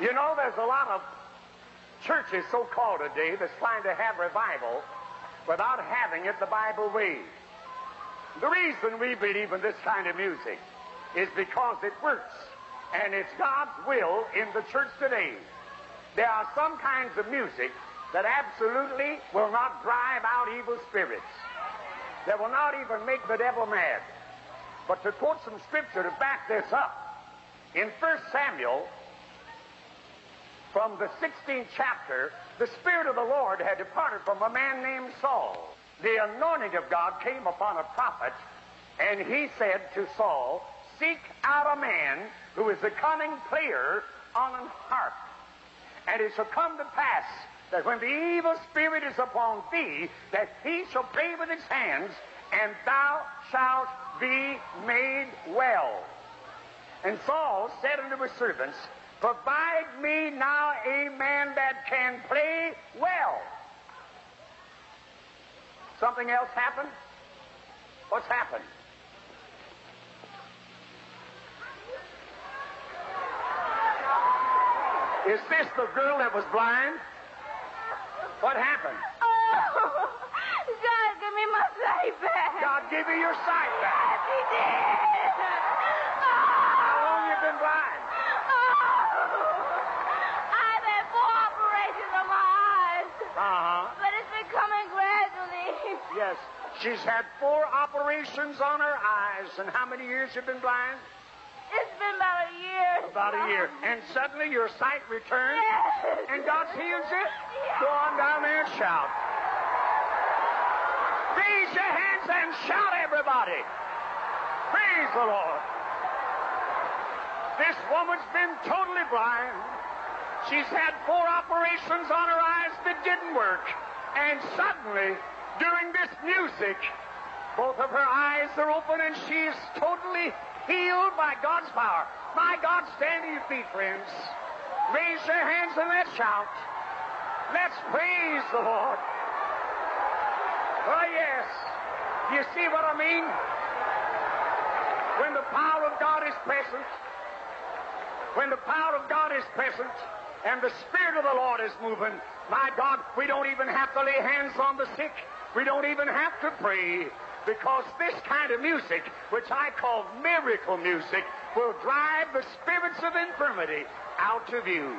You know, there's a lot of churches, so called today, that's trying to have revival without having it the Bible way. The reason we believe in this kind of music is because it works, and it's God's will in the church today. There are some kinds of music that absolutely will not drive out evil spirits, that will not even make the devil mad. But to quote some scripture to back this up, in 1 Samuel, from the 16th chapter, the Spirit of the Lord had departed from a man named Saul. The anointing of God came upon a prophet, and he said to Saul, Seek out a man who is a cunning player on an harp. And it shall come to pass that when the evil spirit is upon thee, that he shall play with his hands, and thou shalt be made well. And Saul said unto his servants, Provide me now a man that can play well. Something else happened? What's happened? Is this the girl that was blind? What happened? Oh, God, give me my sight back. God give you your sight back. Yes, He did. How long you been blind? I've had four operations on my eyes, Uh-huh. but it's been coming gradually. Yes. She's had four operations on her eyes. And how many years have you been blind? It's been about a year. About a year. And suddenly your sight returns. Yes. And God heals it. Yes. Go on down there and shout. Raise your hands and shout, everybody. Praise the Lord. This woman's been totally blind. She's had four operations on her eyes that didn't work. And suddenly, during this music, both of her eyes are open and she's totally healed by God's power. My God, stand to your feet, friends. Raise your hands and let's shout. Let's praise the Lord. Oh, yes. You see what I mean? When the power of God is present, when the power of God is present and the Spirit of the Lord is moving, my God, we don't even have to lay hands on the sick. We don't even have to pray because this kind of music, which I call miracle music, will drive the spirits of infirmity out of you.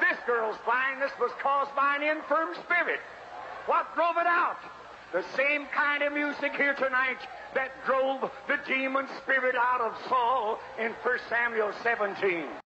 This girl's blindness was caused by an infirm spirit. What drove it out? The same kind of music here tonight that drove the demon spirit out of Saul in 1 Samuel 17.